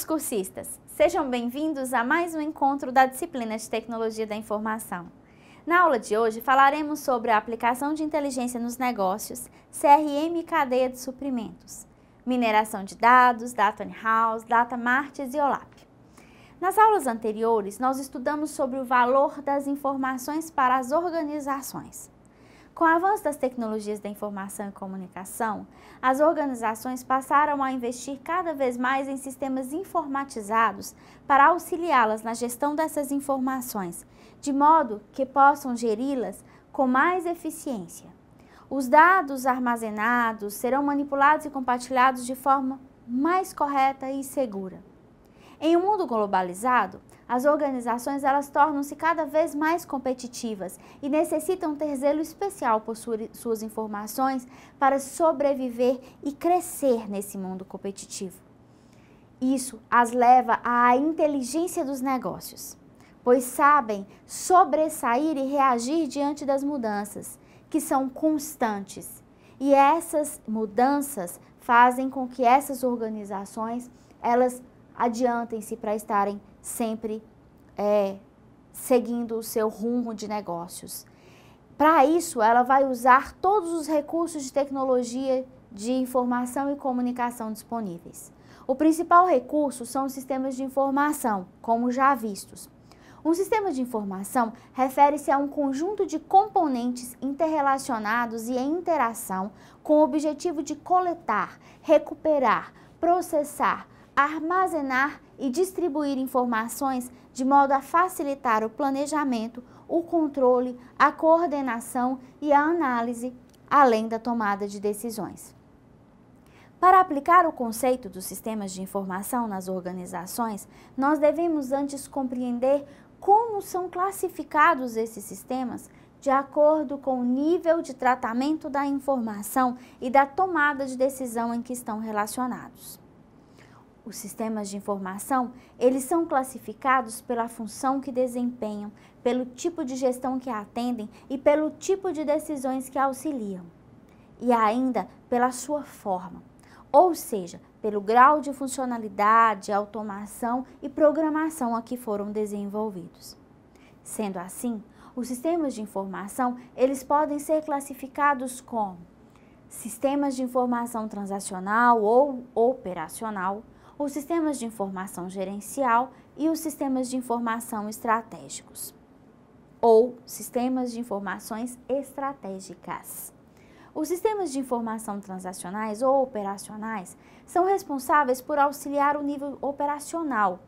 Queridos cursistas, sejam bem-vindos a mais um encontro da disciplina de Tecnologia da Informação. Na aula de hoje falaremos sobre a aplicação de inteligência nos negócios, CRM e cadeia de suprimentos, mineração de dados, Data House, Data Martins e OLAP. Nas aulas anteriores, nós estudamos sobre o valor das informações para as organizações. Com o avanço das tecnologias da informação e comunicação, as organizações passaram a investir cada vez mais em sistemas informatizados para auxiliá-las na gestão dessas informações, de modo que possam geri-las com mais eficiência. Os dados armazenados serão manipulados e compartilhados de forma mais correta e segura. Em um mundo globalizado, as organizações elas tornam-se cada vez mais competitivas e necessitam ter zelo especial por suas informações para sobreviver e crescer nesse mundo competitivo. Isso as leva à inteligência dos negócios, pois sabem sobressair e reagir diante das mudanças, que são constantes. E essas mudanças fazem com que essas organizações elas adiantem-se para estarem sempre é, seguindo o seu rumo de negócios. Para isso, ela vai usar todos os recursos de tecnologia de informação e comunicação disponíveis. O principal recurso são os sistemas de informação, como já vistos. Um sistema de informação refere-se a um conjunto de componentes interrelacionados e em interação com o objetivo de coletar, recuperar, processar, armazenar e distribuir informações de modo a facilitar o planejamento, o controle, a coordenação e a análise, além da tomada de decisões. Para aplicar o conceito dos sistemas de informação nas organizações, nós devemos antes compreender como são classificados esses sistemas de acordo com o nível de tratamento da informação e da tomada de decisão em que estão relacionados os sistemas de informação, eles são classificados pela função que desempenham, pelo tipo de gestão que atendem e pelo tipo de decisões que auxiliam. E ainda pela sua forma, ou seja, pelo grau de funcionalidade, automação e programação a que foram desenvolvidos. Sendo assim, os sistemas de informação, eles podem ser classificados como sistemas de informação transacional ou operacional, os sistemas de informação gerencial e os sistemas de informação estratégicos, ou sistemas de informações estratégicas. Os sistemas de informação transacionais ou operacionais são responsáveis por auxiliar o nível operacional,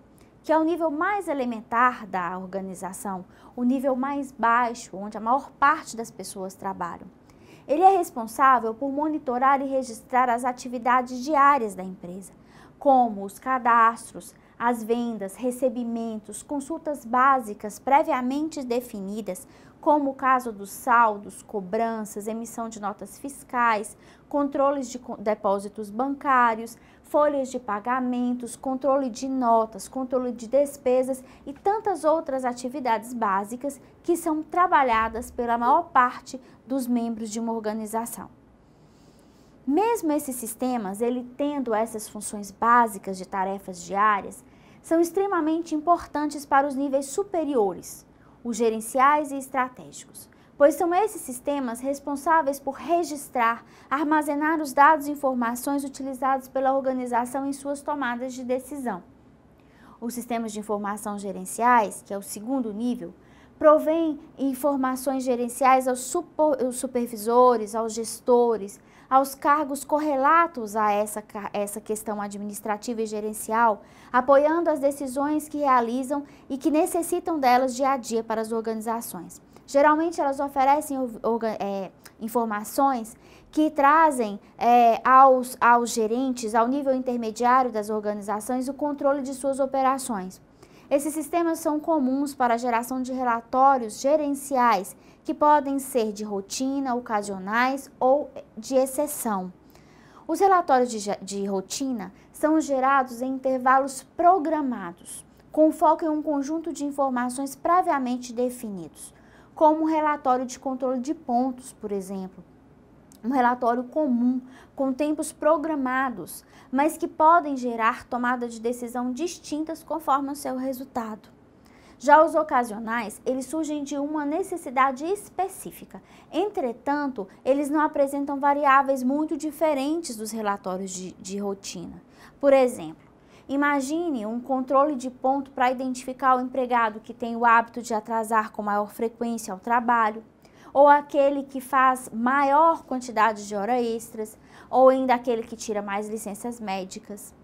que é o nível mais elementar da organização, o nível mais baixo, onde a maior parte das pessoas trabalham. Ele é responsável por monitorar e registrar as atividades diárias da empresa, como os cadastros, as vendas, recebimentos, consultas básicas previamente definidas, como o caso dos saldos, cobranças, emissão de notas fiscais, controles de depósitos bancários, folhas de pagamentos, controle de notas, controle de despesas e tantas outras atividades básicas que são trabalhadas pela maior parte dos membros de uma organização. Mesmo esses sistemas, ele tendo essas funções básicas de tarefas diárias, são extremamente importantes para os níveis superiores, os gerenciais e estratégicos, pois são esses sistemas responsáveis por registrar, armazenar os dados e informações utilizados pela organização em suas tomadas de decisão. Os sistemas de informação gerenciais, que é o segundo nível, provém informações gerenciais aos supervisores, aos gestores, aos cargos correlatos a essa, essa questão administrativa e gerencial, apoiando as decisões que realizam e que necessitam delas dia a dia para as organizações. Geralmente elas oferecem é, informações que trazem é, aos, aos gerentes, ao nível intermediário das organizações, o controle de suas operações. Esses sistemas são comuns para a geração de relatórios gerenciais que podem ser de rotina, ocasionais ou de exceção. Os relatórios de, de rotina são gerados em intervalos programados, com foco em um conjunto de informações previamente definidos, como um relatório de controle de pontos, por exemplo, um relatório comum, com tempos programados, mas que podem gerar tomada de decisão distintas conforme o seu resultado. Já os ocasionais, eles surgem de uma necessidade específica. Entretanto, eles não apresentam variáveis muito diferentes dos relatórios de, de rotina. Por exemplo, imagine um controle de ponto para identificar o empregado que tem o hábito de atrasar com maior frequência ao trabalho, ou aquele que faz maior quantidade de horas extras, ou ainda aquele que tira mais licenças médicas.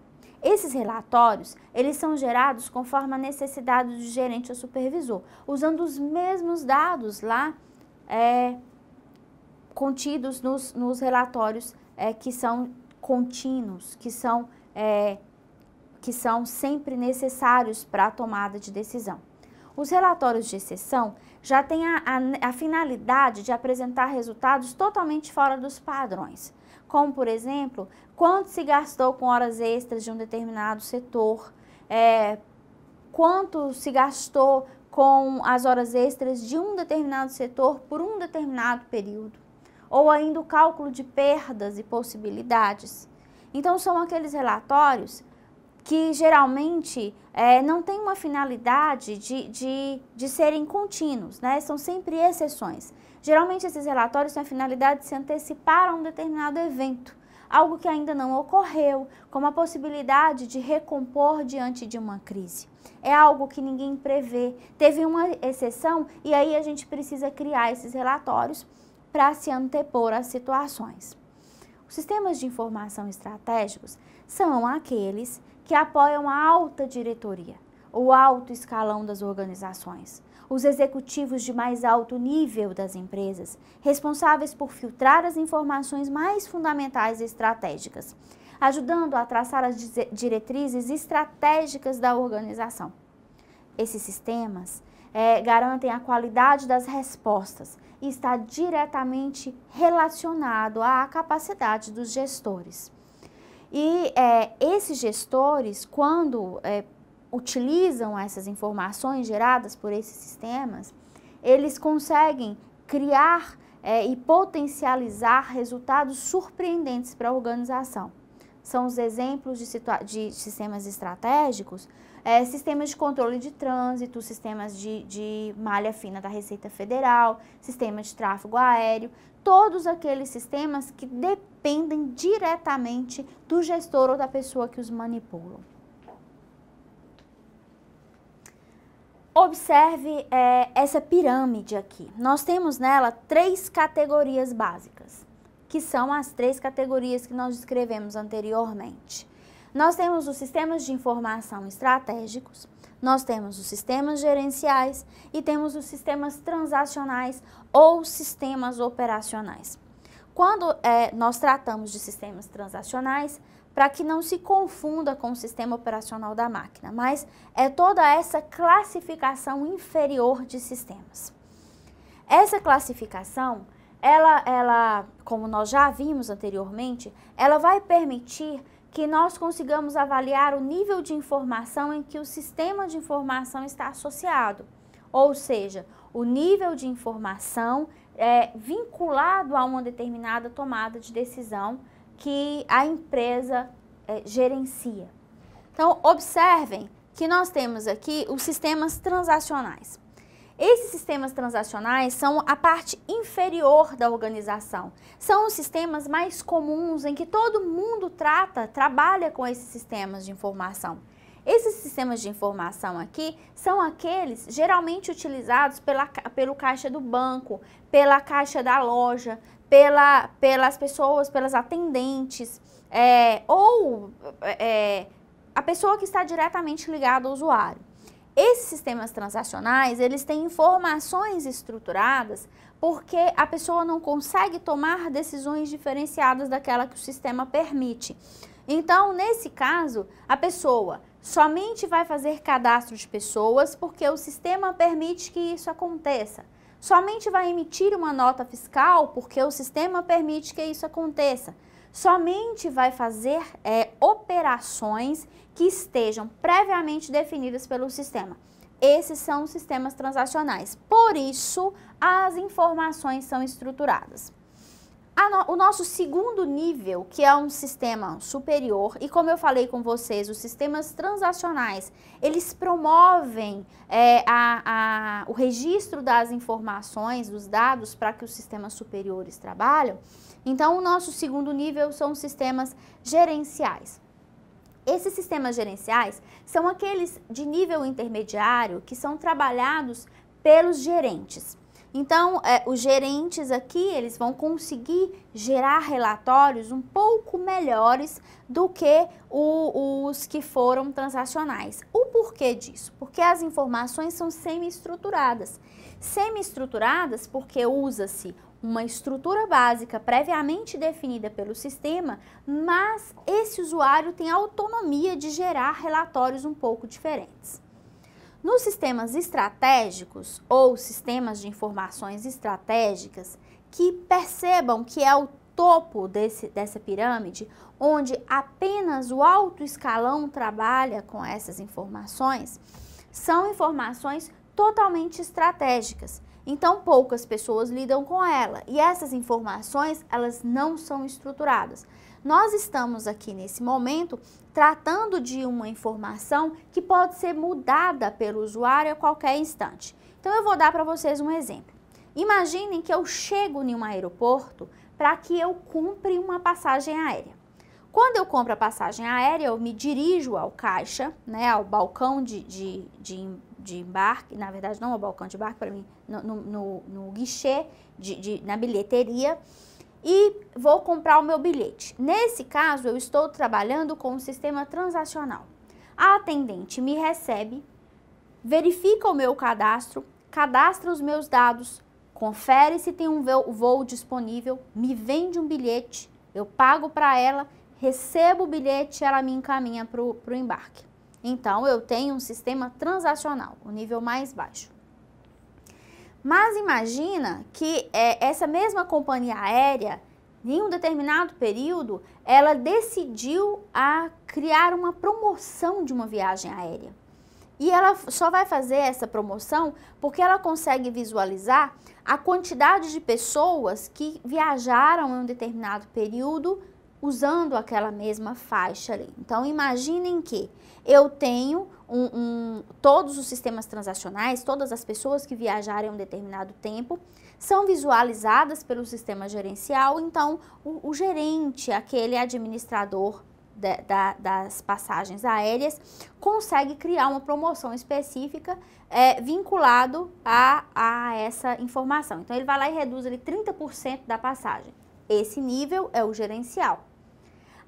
Esses relatórios, eles são gerados conforme a necessidade do gerente ou supervisor, usando os mesmos dados lá é, contidos nos, nos relatórios é, que são contínuos, que são, é, que são sempre necessários para a tomada de decisão. Os relatórios de exceção já têm a, a, a finalidade de apresentar resultados totalmente fora dos padrões como por exemplo, quanto se gastou com horas extras de um determinado setor, é, quanto se gastou com as horas extras de um determinado setor por um determinado período, ou ainda o cálculo de perdas e possibilidades. Então, são aqueles relatórios que geralmente é, não têm uma finalidade de, de, de serem contínuos, né? são sempre exceções. Geralmente esses relatórios têm a finalidade de se antecipar a um determinado evento, algo que ainda não ocorreu, como a possibilidade de recompor diante de uma crise. É algo que ninguém prevê. Teve uma exceção e aí a gente precisa criar esses relatórios para se antepor às situações. Os sistemas de informação estratégicos são aqueles que apoiam a alta diretoria, o alto escalão das organizações os executivos de mais alto nível das empresas, responsáveis por filtrar as informações mais fundamentais e estratégicas, ajudando a traçar as diretrizes estratégicas da organização. Esses sistemas é, garantem a qualidade das respostas e está diretamente relacionado à capacidade dos gestores. E é, esses gestores, quando é, utilizam essas informações geradas por esses sistemas, eles conseguem criar é, e potencializar resultados surpreendentes para a organização. São os exemplos de, de sistemas estratégicos, é, sistemas de controle de trânsito, sistemas de, de malha fina da Receita Federal, sistema de tráfego aéreo, todos aqueles sistemas que dependem diretamente do gestor ou da pessoa que os manipulam. Observe é, essa pirâmide aqui. Nós temos nela três categorias básicas, que são as três categorias que nós descrevemos anteriormente. Nós temos os sistemas de informação estratégicos, nós temos os sistemas gerenciais e temos os sistemas transacionais ou sistemas operacionais. Quando é, nós tratamos de sistemas transacionais, para que não se confunda com o sistema operacional da máquina, mas é toda essa classificação inferior de sistemas. Essa classificação, ela, ela, como nós já vimos anteriormente, ela vai permitir que nós consigamos avaliar o nível de informação em que o sistema de informação está associado, ou seja, o nível de informação é vinculado a uma determinada tomada de decisão que a empresa é, gerencia. Então, observem que nós temos aqui os sistemas transacionais. Esses sistemas transacionais são a parte inferior da organização. São os sistemas mais comuns em que todo mundo trata, trabalha com esses sistemas de informação. Esses sistemas de informação aqui são aqueles geralmente utilizados pela, pelo caixa do banco, pela caixa da loja, pela, pelas pessoas, pelas atendentes, é, ou é, a pessoa que está diretamente ligada ao usuário. Esses sistemas transacionais, eles têm informações estruturadas porque a pessoa não consegue tomar decisões diferenciadas daquela que o sistema permite. Então, nesse caso, a pessoa somente vai fazer cadastro de pessoas porque o sistema permite que isso aconteça somente vai emitir uma nota fiscal porque o sistema permite que isso aconteça. Somente vai fazer é, operações que estejam previamente definidas pelo sistema. Esses são os sistemas transacionais. Por isso, as informações são estruturadas. o nosso segundo nível, que é um sistema superior, e como eu falei com vocês, os sistemas transacionais, eles promovem é, a, a, o registro das informações, dos dados, para que os sistemas superiores trabalham. Então, o nosso segundo nível são os sistemas gerenciais. Esses sistemas gerenciais são aqueles de nível intermediário que são trabalhados pelos gerentes. Então, é, os gerentes aqui, eles vão conseguir gerar relatórios um pouco melhores do que o, os que foram transacionais. O porquê disso? Porque as informações são semi-estruturadas. Semi-estruturadas porque usa-se uma estrutura básica previamente definida pelo sistema, mas esse usuário tem autonomia de gerar relatórios um pouco diferentes. Nos sistemas estratégicos ou sistemas de informações estratégicas, que percebam que é o topo desse, dessa pirâmide, onde apenas o alto escalão trabalha com essas informações, são informações totalmente estratégicas. Então poucas pessoas lidam com ela e essas informações elas não são estruturadas. Nós estamos aqui nesse momento tratando de uma informação que pode ser mudada pelo usuário a qualquer instante. Então eu vou dar para vocês um exemplo. Imaginem que eu chego em um aeroporto para que eu cumpra uma passagem aérea. Quando eu compro a passagem aérea, eu me dirijo ao caixa, né, ao balcão de, de, de, de embarque, na verdade não ao balcão de embarque, para mim, no, no, no, no guichê, de, de, na bilheteria, e vou comprar o meu bilhete. Nesse caso, eu estou trabalhando com um sistema transacional. A atendente me recebe, verifica o meu cadastro, cadastra os meus dados, confere se tem um voo disponível, me vende um bilhete, eu pago para ela, recebo o bilhete, ela me encaminha para o embarque. Então, eu tenho um sistema transacional, o nível mais baixo. Mas imagina que é, essa mesma companhia aérea, em um determinado período, ela decidiu a criar uma promoção de uma viagem aérea. E ela só vai fazer essa promoção porque ela consegue visualizar a quantidade de pessoas que viajaram em um determinado período usando aquela mesma faixa ali. Então, imaginem que eu tenho um, um, todos os sistemas transacionais, todas as pessoas que viajarem um determinado tempo, são visualizadas pelo sistema gerencial, então o, o gerente, aquele administrador de, da, das passagens aéreas, consegue criar uma promoção específica é, vinculado a, a essa informação. Então ele vai lá e reduz ali 30% da passagem. Esse nível é o gerencial.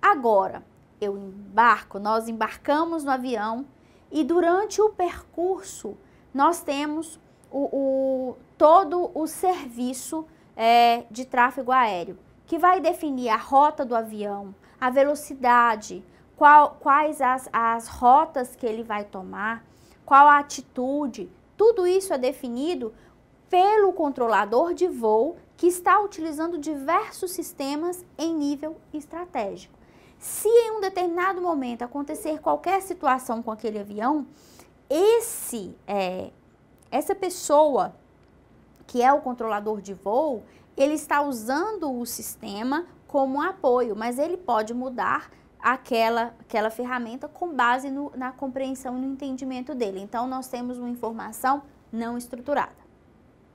Agora, eu embarco, nós embarcamos no avião e durante o percurso nós temos o, o todo o serviço é, de tráfego aéreo, que vai definir a rota do avião, a velocidade, qual, quais as, as rotas que ele vai tomar, qual a atitude, tudo isso é definido pelo controlador de voo que está utilizando diversos sistemas em nível estratégico. Se em um determinado momento acontecer qualquer situação com aquele avião, esse é, essa pessoa que é o controlador de voo, ele está usando o sistema como apoio, mas ele pode mudar aquela, aquela ferramenta com base no, na compreensão e no entendimento dele. Então, nós temos uma informação não estruturada,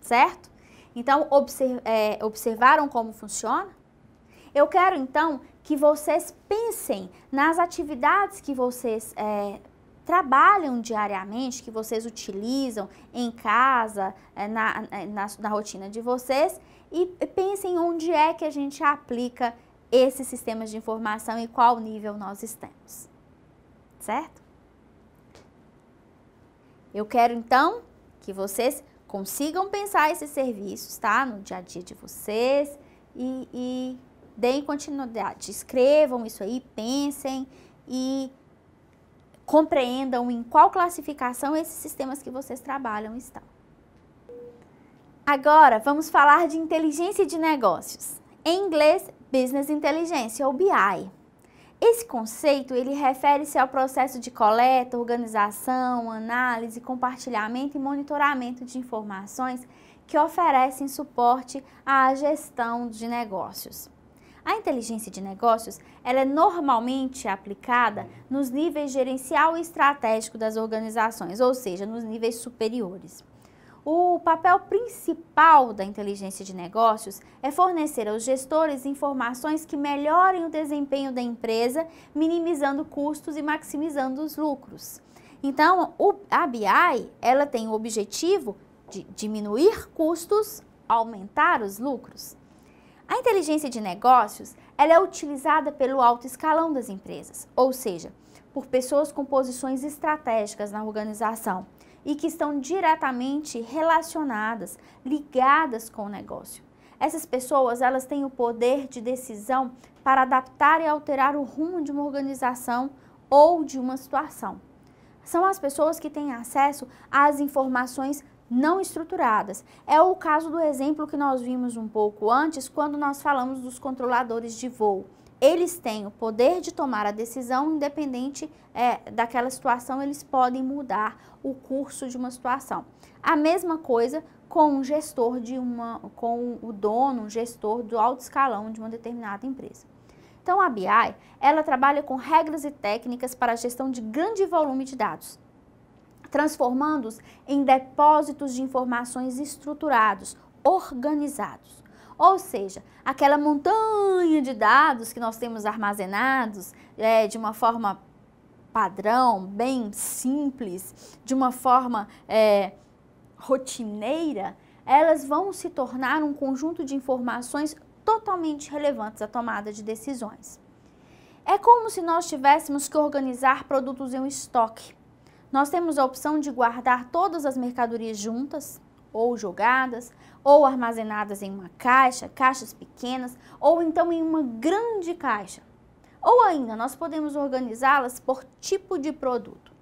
certo? Então, observ, é, observaram como funciona? Eu quero, então, que vocês pensem nas atividades que vocês é, trabalham diariamente, que vocês utilizam em casa, é, na, é, na, na rotina de vocês, e pensem onde é que a gente aplica esses sistemas de informação e qual nível nós estamos. Certo? Eu quero então que vocês consigam pensar esses serviços, tá? No dia a dia de vocês e, e deem continuidade, escrevam isso aí, pensem e compreendam em qual classificação esses sistemas que vocês trabalham estão. Agora, vamos falar de inteligência de negócios. Em inglês, Business Intelligence, ou BI. Esse conceito, ele refere-se ao processo de coleta, organização, análise, compartilhamento e monitoramento de informações que oferecem suporte à gestão de negócios. A inteligência de negócios ela é normalmente aplicada nos níveis gerencial e estratégico das organizações, ou seja, nos níveis superiores. O papel principal da inteligência de negócios é fornecer aos gestores informações que melhorem o desempenho da empresa, minimizando custos e maximizando os lucros. Então, a BI ela tem o objetivo de diminuir custos, aumentar os lucros. A inteligência de negócios ela é utilizada pelo alto escalão das empresas, ou seja, por pessoas com posições estratégicas na organização e que estão diretamente relacionadas, ligadas com o negócio. Essas pessoas elas têm o poder de decisão para adaptar e alterar o rumo de uma organização ou de uma situação. São as pessoas que têm acesso às informações não estruturadas. É o caso do exemplo que nós vimos um pouco antes, quando nós falamos dos controladores de voo. Eles têm o poder de tomar a decisão, independente é, daquela situação, eles podem mudar o curso de uma situação. A mesma coisa com um gestor de uma, com o dono, gestor do alto escalão de uma determinada empresa. Então a BI, ela trabalha com regras e técnicas para a gestão de grande volume de dados transformando-os em depósitos de informações estruturados, organizados. Ou seja, aquela montanha de dados que nós temos armazenados é, de uma forma padrão, bem simples, de uma forma é, rotineira, elas vão se tornar um conjunto de informações totalmente relevantes à tomada de decisões. É como se nós tivéssemos que organizar produtos em um estoque nós temos a opção de guardar todas as mercadorias juntas, ou jogadas, ou armazenadas em uma caixa, caixas pequenas, ou então em uma grande caixa. Ou ainda, nós podemos organizá-las por tipo de produto.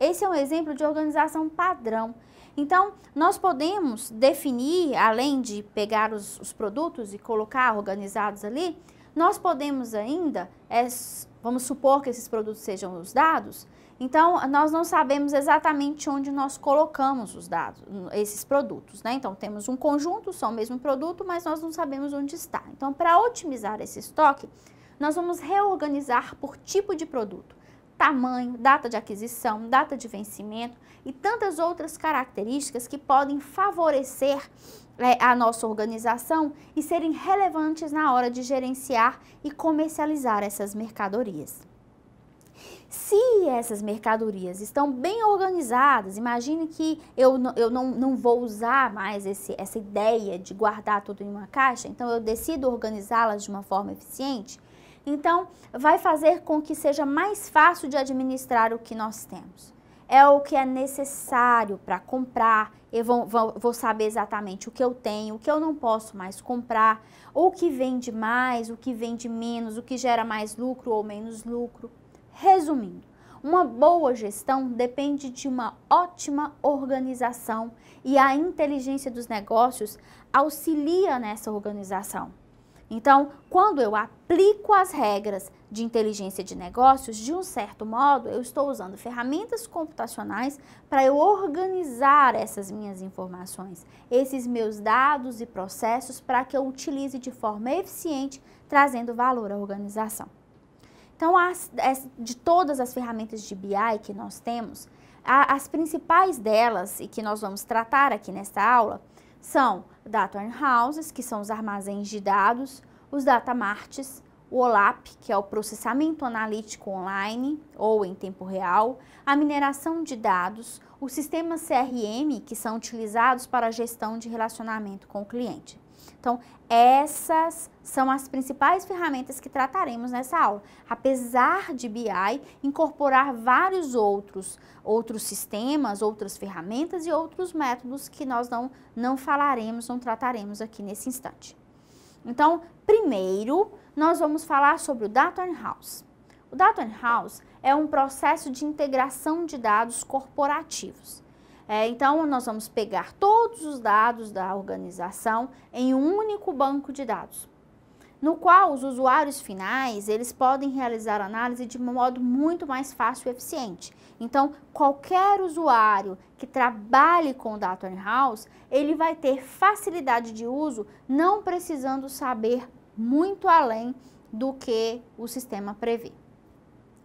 Esse é um exemplo de organização padrão. Então, nós podemos definir, além de pegar os, os produtos e colocar organizados ali, nós podemos ainda, é, vamos supor que esses produtos sejam os dados, então, nós não sabemos exatamente onde nós colocamos os dados, esses produtos, né? Então, temos um conjunto, são o mesmo produto, mas nós não sabemos onde está. Então, para otimizar esse estoque, nós vamos reorganizar por tipo de produto, tamanho, data de aquisição, data de vencimento e tantas outras características que podem favorecer é, a nossa organização e serem relevantes na hora de gerenciar e comercializar essas mercadorias. Se essas mercadorias estão bem organizadas, imagine que eu, eu não, não vou usar mais esse, essa ideia de guardar tudo em uma caixa, então eu decido organizá-las de uma forma eficiente. Então, vai fazer com que seja mais fácil de administrar o que nós temos. É o que é necessário para comprar, eu vou, vou, vou, saber exatamente o que eu tenho, o que eu não posso mais comprar, o que vende mais, o que vende menos, o que gera mais lucro ou menos lucro. Resumindo, uma boa gestão depende de uma ótima organização e a inteligência dos negócios auxilia nessa organização. Então, quando eu aplico as regras de inteligência de negócios, de um certo modo, eu estou usando ferramentas computacionais para eu organizar essas minhas informações, esses meus dados e processos para que eu utilize de forma eficiente, trazendo valor à organização. Então, as, de todas as ferramentas de BI que nós temos, as principais delas e que nós vamos tratar aqui nesta aula são Data Warehouses, que são os armazéns de dados, os Data Marts, o OLAP, que é o processamento analítico online ou em tempo real, a mineração de dados, os sistemas CRM, que são utilizados para a gestão de relacionamento com o cliente. Então, essas são as principais ferramentas que trataremos nessa aula. Apesar de BI incorporar vários outros, outros sistemas, outras ferramentas e outros métodos que nós não, não falaremos, não trataremos aqui nesse instante. Então, primeiro, nós vamos falar sobre o Data House. O Data House é um processo de integração de dados corporativos. É, então, nós vamos pegar todos os dados da organização em um único banco de dados. no qual os usuários finais, eles podem realizar análise de modo muito mais fácil e eficiente. Então, qualquer usuário que trabalhe com o Data Warehouse, ele vai ter facilidade de uso, não precisando saber muito além do que o sistema prevê.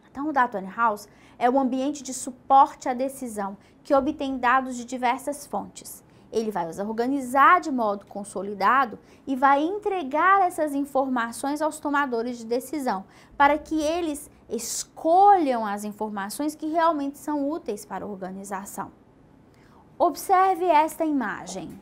Então, o Data Warehouse é um ambiente de suporte à decisão que obtém dados de diversas fontes. Ele vai os organizar de modo consolidado e vai entregar essas informações aos tomadores de decisão, para que eles escolham as informações que realmente são úteis para a organização. Observe esta imagem.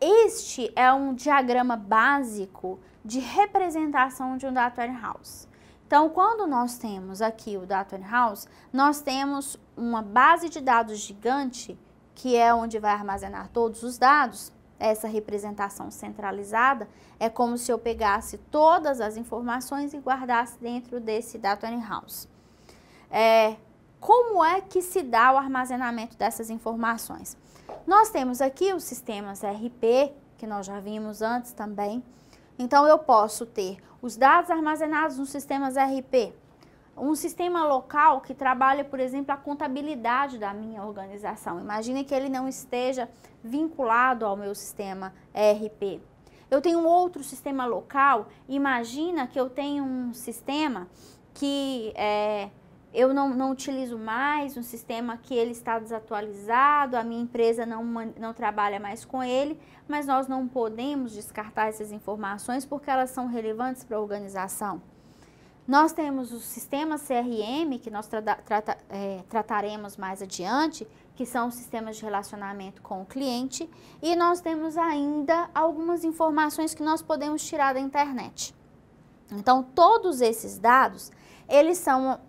Este é um diagrama básico de representação de um data warehouse. Então, quando nós temos aqui o Data Warehouse, nós temos uma base de dados gigante, que é onde vai armazenar todos os dados. Essa representação centralizada é como se eu pegasse todas as informações e guardasse dentro desse Data Warehouse. É, como é que se dá o armazenamento dessas informações? Nós temos aqui os sistemas RP, que nós já vimos antes também. Então, eu posso ter os dados armazenados nos sistemas RP, um sistema local que trabalha, por exemplo, a contabilidade da minha organização. Imagine que ele não esteja vinculado ao meu sistema ERP. Eu tenho um outro sistema local, imagina que eu tenho um sistema que é, eu não, não utilizo mais, um sistema que ele está desatualizado, a minha empresa não, não trabalha mais com ele, mas nós não podemos descartar essas informações porque elas são relevantes para a organização. Nós temos o sistema CRM, que nós tra trata, é, trataremos mais adiante, que são sistemas de relacionamento com o cliente, e nós temos ainda algumas informações que nós podemos tirar da internet. Então, todos esses dados, eles são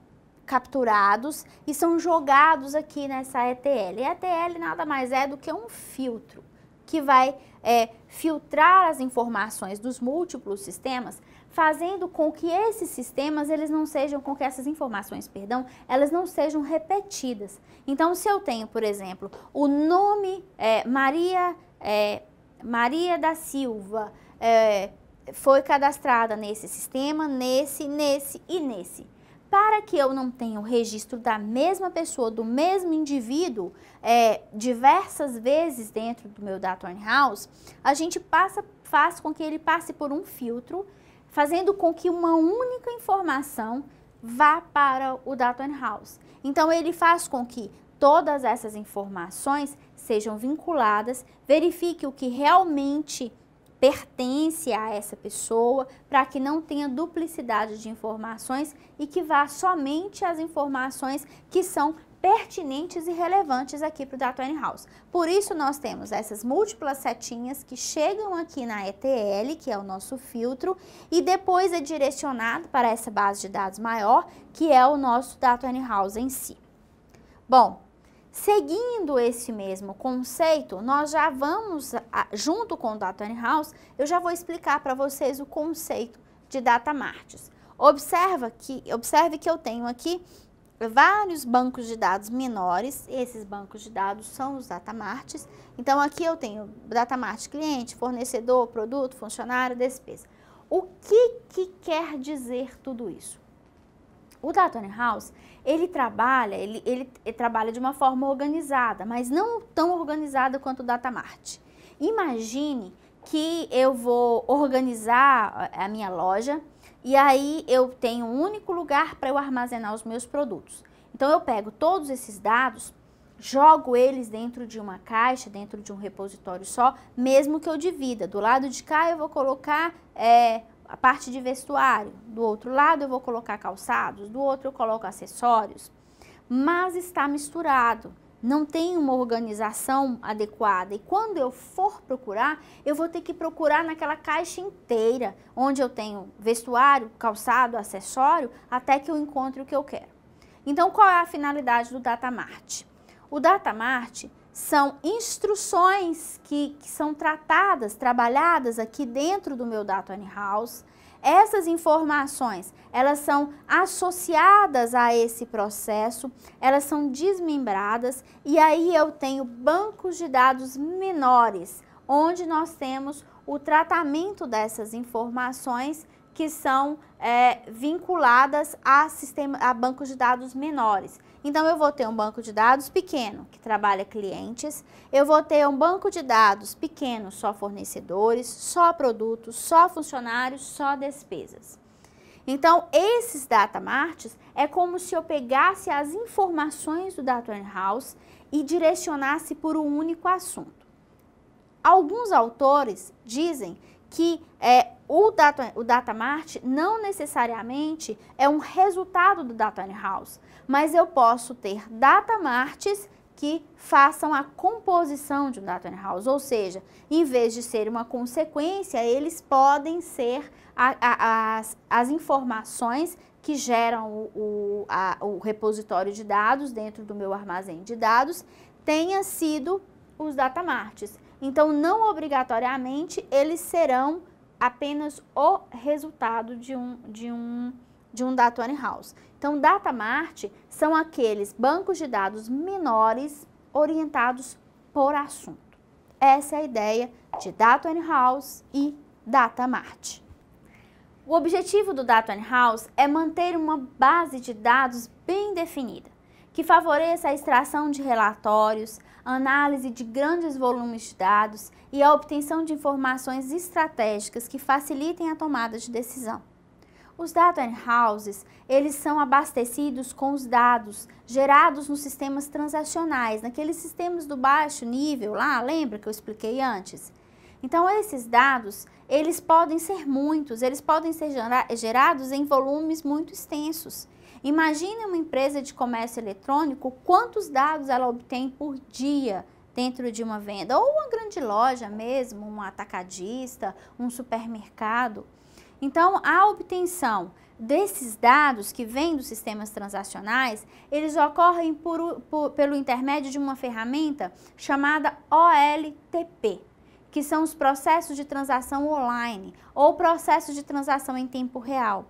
capturados e são jogados aqui nessa ETL. E ETL nada mais é do que um filtro que vai é, filtrar as informações dos múltiplos sistemas, fazendo com que esses sistemas, eles não sejam, com que essas informações, perdão, elas não sejam repetidas. Então, se eu tenho, por exemplo, o nome é, Maria, é, Maria da Silva, é, foi cadastrada nesse sistema, nesse, nesse e nesse. Para que eu não tenha o registro da mesma pessoa, do mesmo indivíduo, é, diversas vezes dentro do meu Data Warehouse, a gente passa, faz com que ele passe por um filtro, fazendo com que uma única informação vá para o Data Warehouse. Então, ele faz com que todas essas informações sejam vinculadas, verifique o que realmente pertence a essa pessoa, para que não tenha duplicidade de informações e que vá somente as informações que são pertinentes e relevantes aqui para o Data Warehouse. Por isso, nós temos essas múltiplas setinhas que chegam aqui na ETL, que é o nosso filtro, e depois é direcionado para essa base de dados maior, que é o nosso Data Warehouse em si. Bom, Seguindo esse mesmo conceito, nós já vamos, junto com o Data Warehouse, eu já vou explicar para vocês o conceito de Data Marts. Observa que, observe que eu tenho aqui vários bancos de dados menores, esses bancos de dados são os Data Marts. Então, aqui eu tenho Data Mart cliente, fornecedor, produto, funcionário, despesa. O que, que quer dizer tudo isso? O Data House, ele trabalha, ele, ele, ele, trabalha de uma forma organizada, mas não tão organizada quanto o Datamart. Imagine que eu vou organizar a minha loja e aí eu tenho um único lugar para eu armazenar os meus produtos. Então eu pego todos esses dados, jogo eles dentro de uma caixa, dentro de um repositório só, mesmo que eu divida. Do lado de cá eu vou colocar é, a parte de vestuário. Do outro lado eu vou colocar calçados, do outro eu coloco acessórios. Mas está misturado, não tem uma organização adequada. E quando eu for procurar, eu vou ter que procurar naquela caixa inteira, onde eu tenho vestuário, calçado, acessório, até que eu encontre o que eu quero. Então, qual é a finalidade do Datamart? O Datamart são instruções que, que, são tratadas, trabalhadas aqui dentro do meu Data House. Essas informações, elas são associadas a esse processo, elas são desmembradas e aí eu tenho bancos de dados menores, onde nós temos o tratamento dessas informações que são é, vinculadas a, sistema, a bancos de dados menores. Então, eu vou ter um banco de dados pequeno, que trabalha clientes, eu vou ter um banco de dados pequeno, só fornecedores, só produtos, só funcionários, só despesas. Então, esses data marts é como se eu pegasse as informações do Data Warehouse e direcionasse por um único assunto. Alguns autores dizem que é, o, data, o data mart não necessariamente é um resultado do data warehouse, mas eu posso ter data marts que façam a composição de um data warehouse, ou seja, em vez de ser uma consequência, eles podem ser a, a, as, as informações que geram o, o, a, o repositório de dados dentro do meu armazém de dados, tenha sido os data marts. Então, não obrigatoriamente eles serão apenas o resultado de um, de um, de um Data Warehouse. Então, Data Mart são aqueles bancos de dados menores orientados por assunto. Essa é a ideia de Data Warehouse e Data Mart. O objetivo do Data Warehouse é manter uma base de dados bem definida, que favoreça a extração de relatórios, análise de grandes volumes de dados e a obtenção de informações estratégicas que facilitem a tomada de decisão. Os data houses, eles são abastecidos com os dados gerados nos sistemas transacionais, naqueles sistemas do baixo nível lá, lembra que eu expliquei antes? Então, esses dados, eles podem ser muitos, eles podem ser gerados em volumes muito extensos. Imagine uma empresa de comércio eletrônico, quantos dados ela obtém por dia dentro de uma venda, ou uma grande loja mesmo, um atacadista, um supermercado. Então, a obtenção desses dados que vêm dos sistemas transacionais, eles ocorrem por, por, pelo intermédio de uma ferramenta chamada OLTP, que são os processos de transação online ou processos de transação em tempo real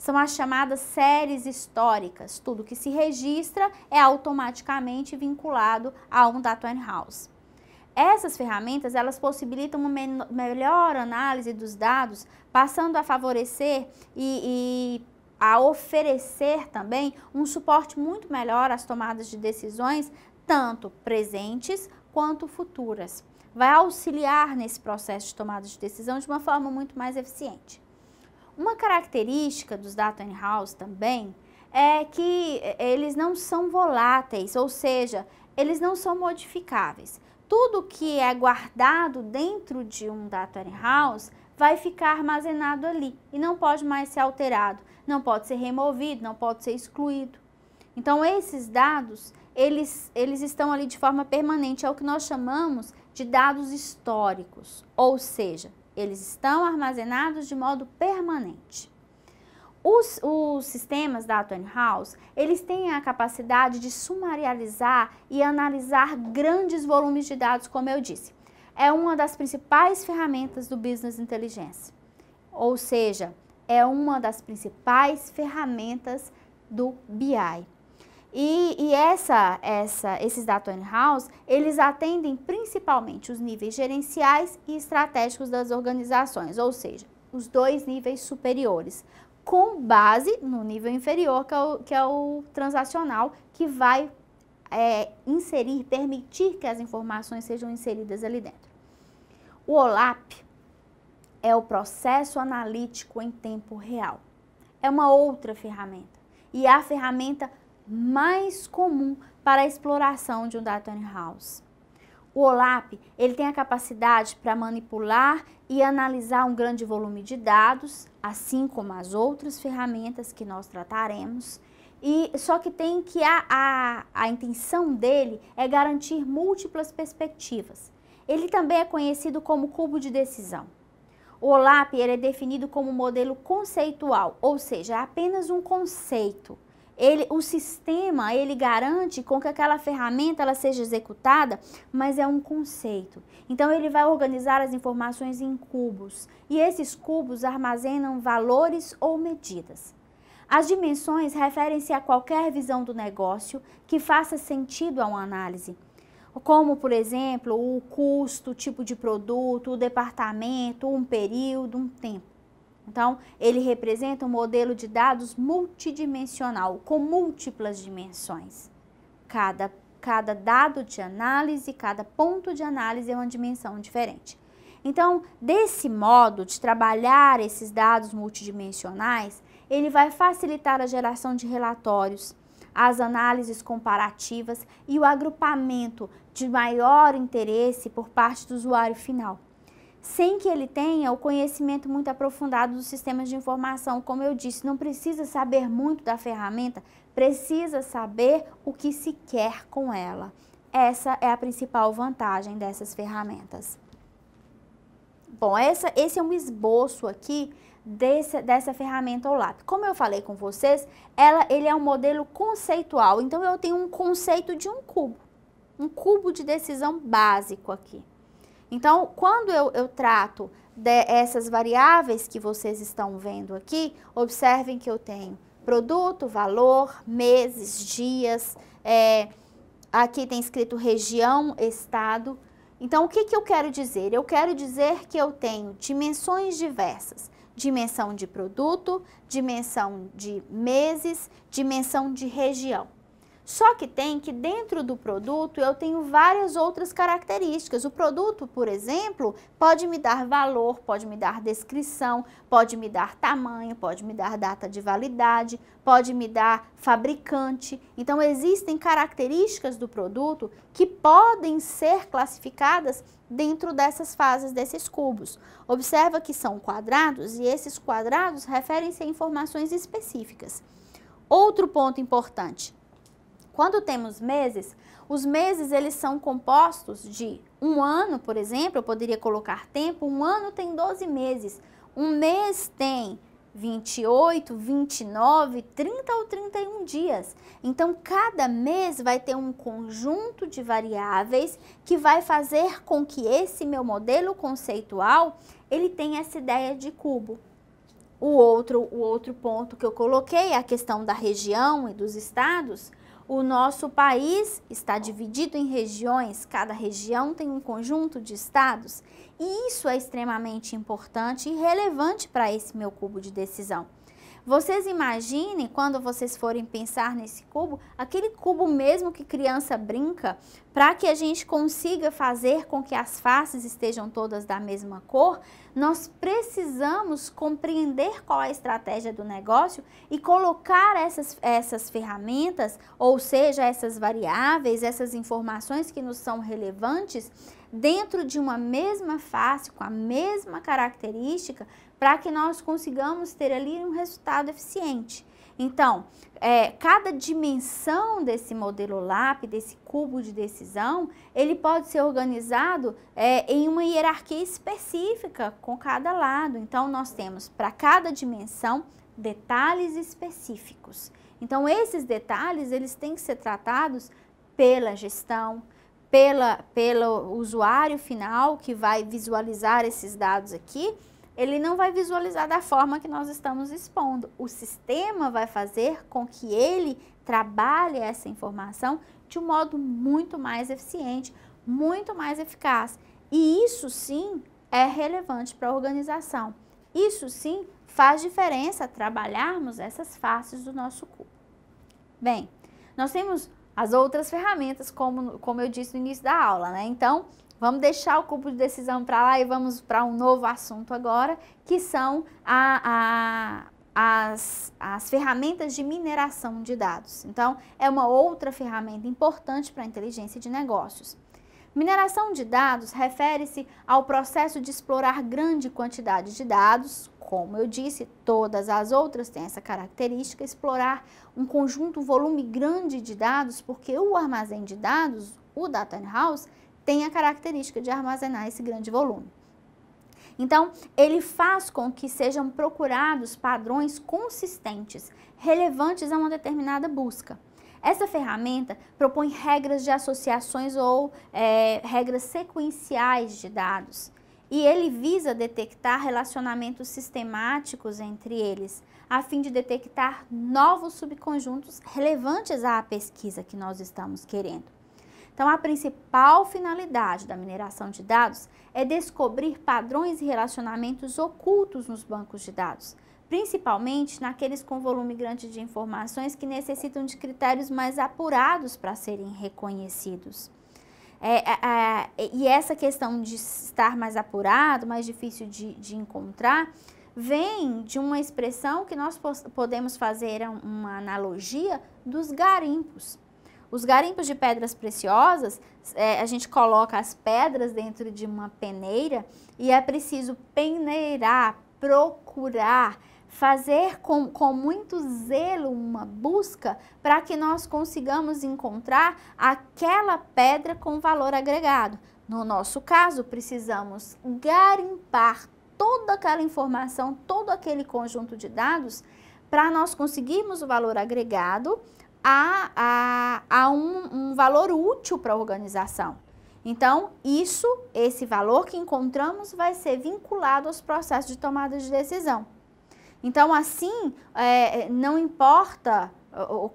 são as chamadas séries históricas. Tudo que se registra é automaticamente vinculado a um data warehouse. Essas ferramentas, elas possibilitam uma melhor análise dos dados, passando a favorecer e, e a oferecer também um suporte muito melhor às tomadas de decisões, tanto presentes quanto futuras. Vai auxiliar nesse processo de tomada de decisão de uma forma muito mais eficiente. Uma característica dos data in-house também é que eles não são voláteis, ou seja, eles não são modificáveis. Tudo que é guardado dentro de um data in-house vai ficar armazenado ali e não pode mais ser alterado, não pode ser removido, não pode ser excluído. Então, esses dados, eles, eles estão ali de forma permanente, é o que nós chamamos de dados históricos, ou seja, eles estão armazenados de modo permanente. Os, os sistemas da House, eles têm a capacidade de sumarializar e analisar grandes volumes de dados, como eu disse. É uma das principais ferramentas do Business Intelligence. Ou seja, é uma das principais ferramentas do BI. E, e essa, essa, esses data house, eles atendem principalmente os níveis gerenciais e estratégicos das organizações, ou seja, os dois níveis superiores, com base no nível inferior, que é o, que é o transacional, que vai é, inserir, permitir que as informações sejam inseridas ali dentro. O OLAP é o processo analítico em tempo real. É uma outra ferramenta. E é a ferramenta mais comum para a exploração de um data house. O OLAP ele tem a capacidade para manipular e analisar um grande volume de dados, assim como as outras ferramentas que nós trataremos. E só que tem que a, a, a intenção dele é garantir múltiplas perspectivas. Ele também é conhecido como cubo de decisão. O OLAP ele é definido como modelo conceitual, ou seja, é apenas um conceito ele, o sistema, ele garante com que aquela ferramenta ela seja executada, mas é um conceito. Então ele vai organizar as informações em cubos, e esses cubos armazenam valores ou medidas. As dimensões referem-se a qualquer visão do negócio que faça sentido a uma análise. como, por exemplo, o custo, o tipo de produto, o departamento, um período, um tempo. Então, ele representa um modelo de dados multidimensional, com múltiplas dimensões. Cada, cada dado de análise, cada ponto de análise é uma dimensão diferente. Então, desse modo de trabalhar esses dados multidimensionais, ele vai facilitar a geração de relatórios, as análises comparativas e o agrupamento de maior interesse por parte do usuário final sem que ele tenha o conhecimento muito aprofundado dos sistemas de informação. Como eu disse, não precisa saber muito da ferramenta, precisa saber o que se quer com ela. Essa é a principal vantagem dessas ferramentas. Bom, essa, esse é um esboço aqui desse, dessa ferramenta OLAP. Como eu falei com vocês, ela, ele é um modelo conceitual. Então, eu tenho um conceito de um cubo. Um cubo de decisão básico aqui. Então, quando eu, eu trato dessas variáveis que vocês estão vendo aqui, observem que eu tenho produto, valor, meses, dias, é, aqui tem escrito região, estado. Então, o que, que eu quero dizer? Eu quero dizer que eu tenho dimensões diversas. Dimensão de produto, dimensão de meses, dimensão de região. Só que tem que dentro do produto eu tenho várias outras características. O produto, por exemplo, pode me dar valor, pode me dar descrição, pode me dar tamanho, pode me dar data de validade, pode me dar fabricante. Então existem características do produto que podem ser classificadas dentro dessas fases desses cubos. Observa que são quadrados e esses quadrados referem-se a informações específicas. Outro ponto importante, quando temos meses, os meses eles são compostos de um ano, por exemplo, eu poderia colocar tempo, um ano tem 12 meses. Um mês tem 28, 29, 30 ou 31 dias. Então, cada mês vai ter um conjunto de variáveis que vai fazer com que esse meu modelo conceitual, ele tenha essa ideia de cubo. O outro, o outro ponto que eu coloquei, a questão da região e dos estados, o nosso país está dividido em regiões, cada região tem um conjunto de estados, e isso é extremamente importante e relevante para esse meu cubo de decisão. Vocês imaginem quando vocês forem pensar nesse cubo, aquele cubo mesmo que criança brinca, para que a gente consiga fazer com que as faces estejam todas da mesma cor, nós precisamos compreender qual é a estratégia do negócio e colocar essas, essas ferramentas, ou seja, essas variáveis, essas informações que nos são relevantes, dentro de uma mesma face, com a mesma característica, para que nós consigamos ter ali um resultado eficiente. Então, é, cada dimensão desse modelo LAP, desse cubo de decisão, ele pode ser organizado é, em uma hierarquia específica com cada lado. Então, nós temos para cada dimensão detalhes específicos. Então, esses detalhes, eles têm que ser tratados pela gestão, pela, pelo usuário final que vai visualizar esses dados aqui ele não vai visualizar da forma que nós estamos expondo. O sistema vai fazer com que ele trabalhe essa informação de um modo muito mais eficiente, muito mais eficaz. E isso sim é relevante para a organização. Isso sim faz diferença trabalharmos essas faces do nosso cubo. Bem, nós temos as outras ferramentas, como, como eu disse no início da aula, né? Então, Vamos deixar o cubo de decisão para lá e vamos para um novo assunto agora, que são a, a, as, as ferramentas de mineração de dados. Então, é uma outra ferramenta importante para a inteligência de negócios. Mineração de dados refere-se ao processo de explorar grande quantidade de dados, como eu disse, todas as outras têm essa característica, explorar um conjunto, um volume grande de dados, porque o armazém de dados, o Data House, tem a característica de armazenar esse grande volume. Então, ele faz com que sejam procurados padrões consistentes, relevantes a uma determinada busca. Essa ferramenta propõe regras de associações ou é, regras sequenciais de dados. E ele visa detectar relacionamentos sistemáticos entre eles, a fim de detectar novos subconjuntos relevantes à pesquisa que nós estamos querendo. Então, a principal finalidade da mineração de dados é descobrir padrões e relacionamentos ocultos nos bancos de dados, principalmente naqueles com volume grande de informações que necessitam de critérios mais apurados para serem reconhecidos. É, é, é, e essa questão de estar mais apurado, mais difícil de, de encontrar, vem de uma expressão que nós podemos fazer uma analogia dos garimpos. Os garimpos de pedras preciosas, é, a gente coloca as pedras dentro de uma peneira e é preciso peneirar, procurar, fazer com, com muito zelo uma busca para que nós consigamos encontrar aquela pedra com valor agregado. No nosso caso, precisamos garimpar toda aquela informação, todo aquele conjunto de dados para nós conseguirmos o valor agregado a, a, a um, um valor útil para a organização. Então, isso, esse valor que encontramos, vai ser vinculado aos processos de tomada de decisão. Então, assim, é, não importa,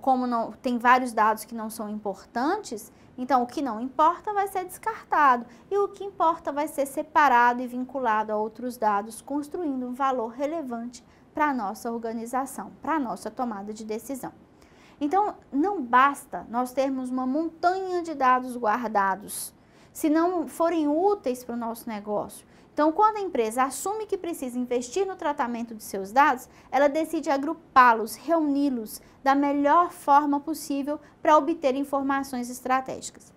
como não, tem vários dados que não são importantes, então o que não importa vai ser descartado e o que importa vai ser separado e vinculado a outros dados, construindo um valor relevante para a nossa organização, para a nossa tomada de decisão. Então, não basta nós termos uma montanha de dados guardados, se não forem úteis para o nosso negócio. Então, quando a empresa assume que precisa investir no tratamento de seus dados, ela decide agrupá-los, reuni-los da melhor forma possível para obter informações estratégicas.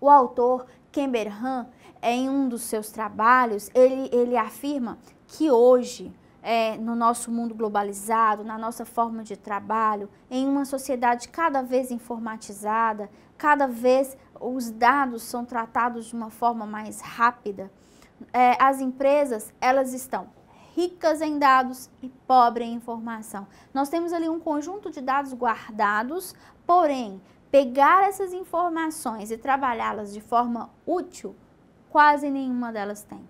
O autor Kember Han, em um dos seus trabalhos, ele, ele afirma que hoje é, no nosso mundo globalizado, na nossa forma de trabalho, em uma sociedade cada vez informatizada, cada vez os dados são tratados de uma forma mais rápida. É, as empresas, elas estão ricas em dados e pobres em informação. Nós temos ali um conjunto de dados guardados, porém, pegar essas informações e trabalhá-las de forma útil, quase nenhuma delas tem.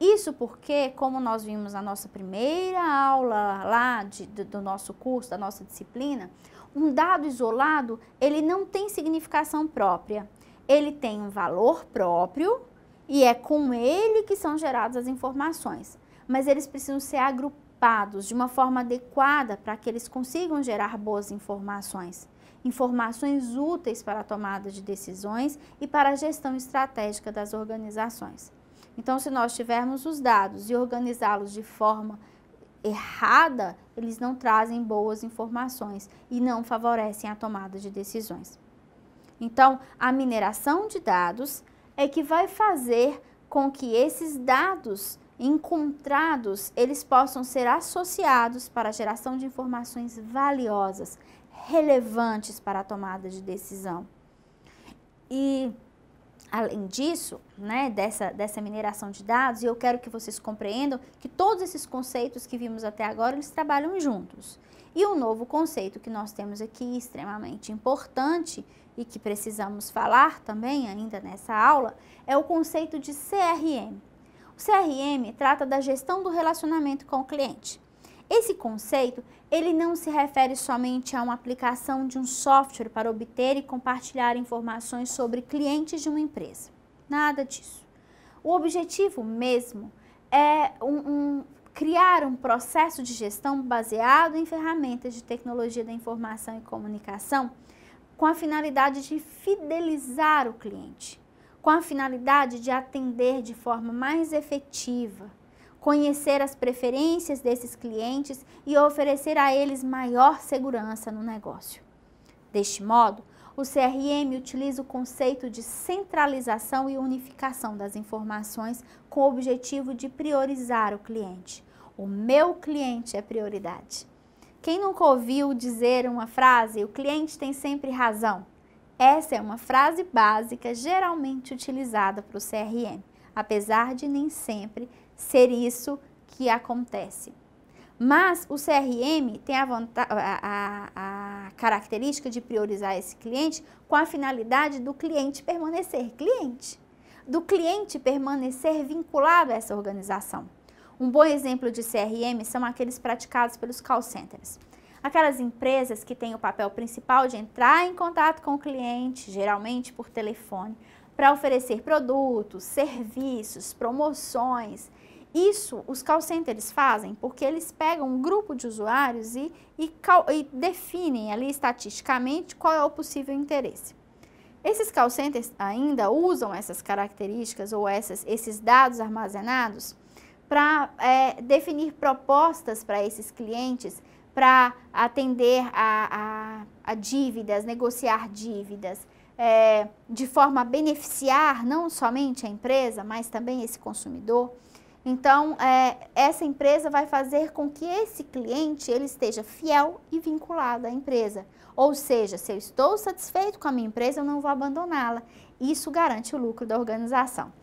Isso porque, como nós vimos na nossa primeira aula lá de, do, nosso curso, da nossa disciplina, um dado isolado, ele não tem significação própria. Ele tem um valor próprio e é com ele que são geradas as informações. Mas eles precisam ser agrupados de uma forma adequada para que eles consigam gerar boas informações. Informações úteis para a tomada de decisões e para a gestão estratégica das organizações. Então, se nós tivermos os dados e organizá-los de forma errada, eles não trazem boas informações e não favorecem a tomada de decisões. Então, a mineração de dados é que vai fazer com que esses dados encontrados, eles possam ser associados para a geração de informações valiosas, relevantes para a tomada de decisão. E Além disso, né, dessa, dessa mineração de dados, e eu quero que vocês compreendam que todos esses conceitos que vimos até agora, eles trabalham juntos. E um novo conceito que nós temos aqui, extremamente importante, e que precisamos falar também ainda nessa aula, é o conceito de CRM. O CRM trata da gestão do relacionamento com o cliente. Esse conceito, ele não se refere somente a uma aplicação de um software para obter e compartilhar informações sobre clientes de uma empresa. Nada disso. O objetivo mesmo é um, um, criar um processo de gestão baseado em ferramentas de tecnologia da informação e comunicação com a finalidade de fidelizar o cliente, com a finalidade de atender de forma mais efetiva, conhecer as preferências desses clientes e oferecer a eles maior segurança no negócio. Deste modo, o CRM utiliza o conceito de centralização e unificação das informações com o objetivo de priorizar o cliente. O meu cliente é prioridade. Quem nunca ouviu dizer uma frase, o cliente tem sempre razão? Essa é uma frase básica geralmente utilizada para o CRM, apesar de nem sempre ser isso que acontece. Mas o CRM tem a, a, a, a, característica de priorizar esse cliente com a finalidade do cliente permanecer cliente, do cliente permanecer vinculado a essa organização. Um bom exemplo de CRM são aqueles praticados pelos call centers. Aquelas empresas que têm o papel principal de entrar em contato com o cliente, geralmente por telefone, para oferecer produtos, serviços, promoções. Isso os call centers fazem porque eles pegam um grupo de usuários e, e, e definem ali estatisticamente qual é o possível interesse. Esses call centers ainda usam essas características ou essas, esses dados armazenados para é, definir propostas para esses clientes para atender a, a, a, dívidas, negociar dívidas, é, de forma a beneficiar não somente a empresa, mas também esse consumidor. Então, é, essa empresa vai fazer com que esse cliente ele esteja fiel e vinculado à empresa. Ou seja, se eu estou satisfeito com a minha empresa, eu não vou abandoná-la. Isso garante o lucro da organização.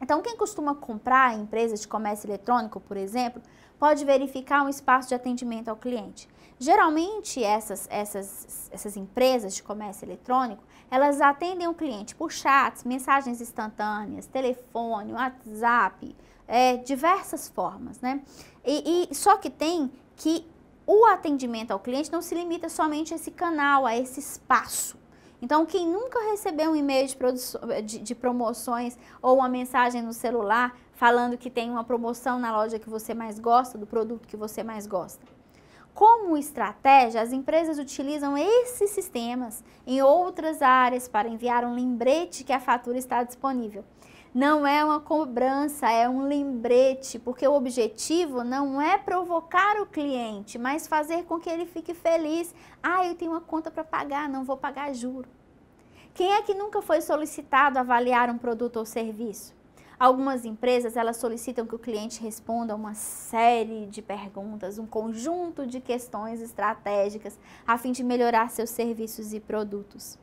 Então, quem costuma comprar empresas de comércio eletrônico, por exemplo, pode verificar um espaço de atendimento ao cliente. Geralmente, essas, essas, essas empresas de comércio eletrônico, elas atendem o cliente por chats, mensagens instantâneas, telefone, WhatsApp, é, diversas formas, né? E, e, só que tem que o atendimento ao cliente não se limita somente a esse canal, a esse espaço. Então, quem nunca recebeu um e-mail de, de, de, promoções ou uma mensagem no celular falando que tem uma promoção na loja que você mais gosta, do produto que você mais gosta? Como estratégia, as empresas utilizam esses sistemas em outras áreas para enviar um lembrete que a fatura está disponível. Não é uma cobrança, é um lembrete, porque o objetivo não é provocar o cliente, mas fazer com que ele fique feliz. Ah, eu tenho uma conta para pagar, não vou pagar juro. Quem é que nunca foi solicitado avaliar um produto ou serviço? Algumas empresas elas solicitam que o cliente responda uma série de perguntas, um conjunto de questões estratégicas a fim de melhorar seus serviços e produtos.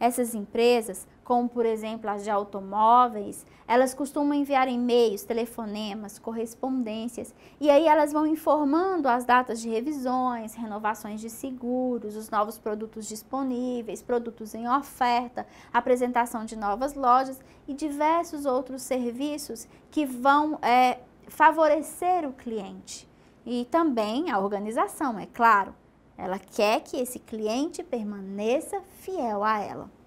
Essas empresas, como por exemplo as de automóveis, elas costumam enviar e-mails, telefonemas, correspondências e aí elas vão informando as datas de revisões, renovações de seguros, os novos produtos disponíveis, produtos em oferta, apresentação de novas lojas e diversos outros serviços que vão é, favorecer o cliente e também a organização, é claro. Ela quer que esse cliente permaneça fiel a ela.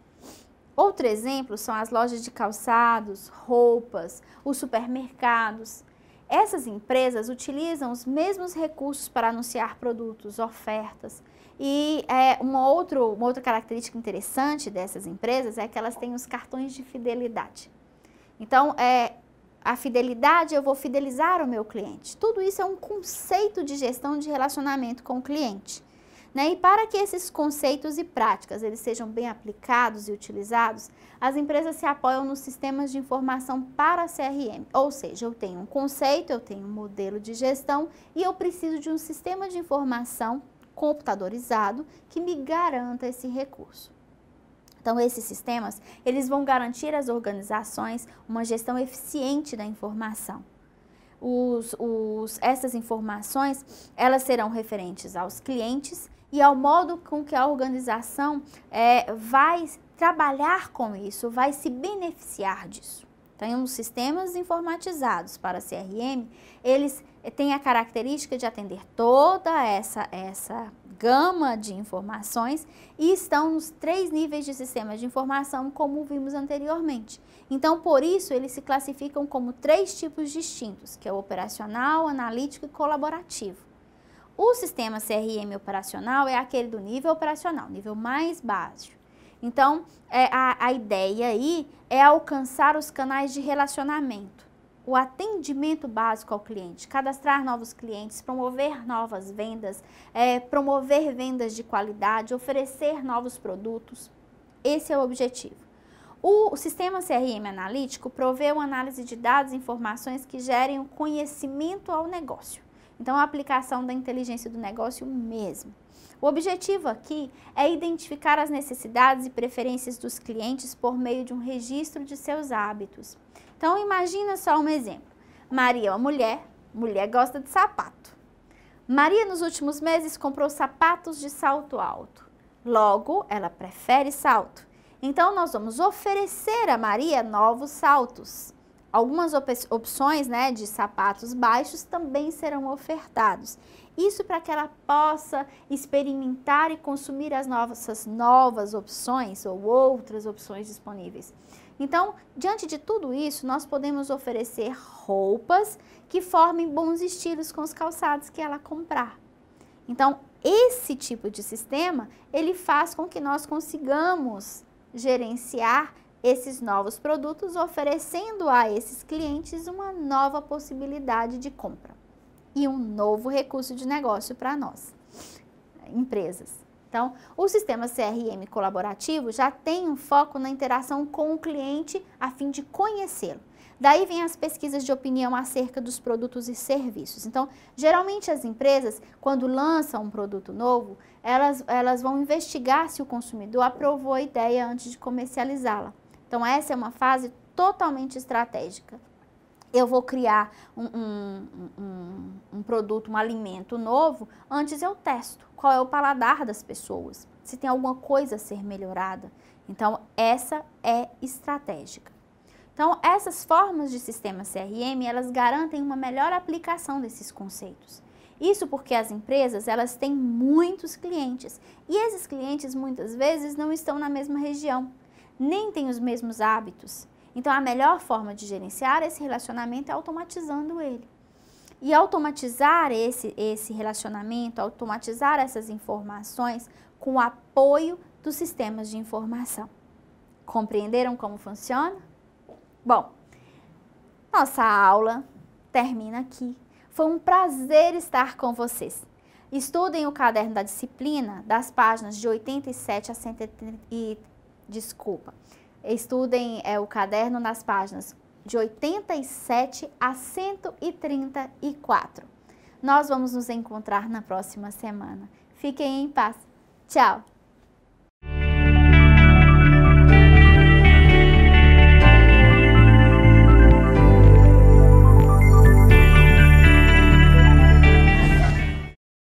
Outro exemplo são as lojas de calçados, roupas, os supermercados. Essas empresas utilizam os mesmos recursos para anunciar produtos, ofertas. E é, uma, outro, uma outra característica interessante dessas empresas é que elas têm os cartões de fidelidade. Então, é, a fidelidade, eu vou fidelizar o meu cliente. Tudo isso é um conceito de gestão de relacionamento com o cliente. Né? E para que esses conceitos e práticas eles sejam bem aplicados e utilizados, as empresas se apoiam nos sistemas de informação para CRM. Ou seja, eu tenho um conceito, eu tenho um modelo de gestão e eu preciso de um sistema de informação computadorizado que me garanta esse recurso. Então, esses sistemas, eles vão garantir às organizações uma gestão eficiente da informação. Os, os, essas informações, elas serão referentes aos clientes, e ao modo com que a organização é, vai trabalhar com isso, vai se beneficiar disso. Então, os sistemas informatizados para CRM, eles têm a característica de atender toda essa, essa gama de informações e estão nos três níveis de sistemas de informação, como vimos anteriormente. Então, por isso, eles se classificam como três tipos distintos, que é o operacional, analítico e colaborativo. O sistema CRM operacional é aquele do nível operacional, nível mais baixo. Então, é, a, a ideia aí é alcançar os canais de relacionamento, o atendimento básico ao cliente, cadastrar novos clientes, promover novas vendas, é, promover vendas de qualidade, oferecer novos produtos. Esse é o objetivo. O, o sistema CRM analítico provê uma análise de dados e informações que gerem o conhecimento ao negócio. Então, a aplicação da inteligência do negócio mesmo. O objetivo aqui é identificar as necessidades e preferências dos clientes por meio de um registro de seus hábitos. Então, imagina só um exemplo. Maria é uma mulher, mulher gosta de sapato. Maria, nos últimos meses, comprou sapatos de salto alto. Logo, ela prefere salto. Então, nós vamos oferecer a Maria novos saltos. Algumas op opções né, de sapatos baixos também serão ofertados. Isso para que ela possa experimentar e consumir as novas, novas opções ou outras opções disponíveis. Então, diante de tudo isso, nós podemos oferecer roupas que formem bons estilos com os calçados que ela comprar. Então, esse tipo de sistema, ele faz com que nós consigamos gerenciar esses novos produtos, oferecendo a esses clientes uma nova possibilidade de compra e um novo recurso de negócio para nós, empresas. Então, o sistema CRM colaborativo já tem um foco na interação com o cliente a fim de conhecê-lo. Daí vem as pesquisas de opinião acerca dos produtos e serviços. Então, geralmente as empresas, quando lançam um produto novo, elas, elas vão investigar se o consumidor aprovou a ideia antes de comercializá-la. Então, essa é uma fase totalmente estratégica. Eu vou criar um, um, um, um produto, um alimento novo, antes eu testo qual é o paladar das pessoas, se tem alguma coisa a ser melhorada. Então, essa é estratégica. Então, essas formas de sistema CRM, elas garantem uma melhor aplicação desses conceitos. Isso porque as empresas, elas têm muitos clientes e esses clientes muitas vezes não estão na mesma região, nem têm os mesmos hábitos. Então, a melhor forma de gerenciar esse relacionamento é automatizando ele. E automatizar esse, esse relacionamento, automatizar essas informações com o apoio dos sistemas de informação. Compreenderam como funciona? Bom, nossa aula termina aqui. Foi um prazer estar com vocês. Estudem o caderno da disciplina das páginas de 87 a 130 e desculpa. Estudem é, o caderno nas páginas de 87 a 134. Nós vamos nos encontrar na próxima semana. Fiquem em paz. Tchau!